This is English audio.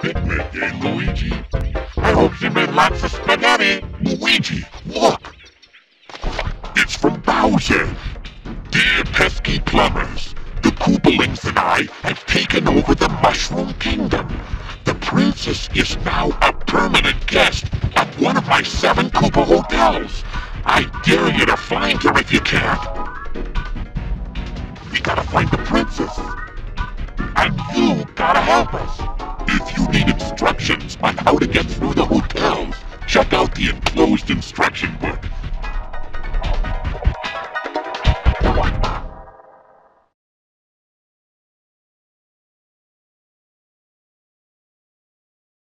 picnic, eh, Luigi? I hope you made lots of spaghetti. Luigi, look! It's from Bowser. Dear pesky plumbers, the Koopalings and I have taken over the Mushroom Kingdom. The princess is now a permanent guest at one of my seven Koopa hotels. I dare you to find her if you can. We gotta find the princess. Gotta help us. If you need instructions on how to get through the hotels, check out the enclosed instruction book.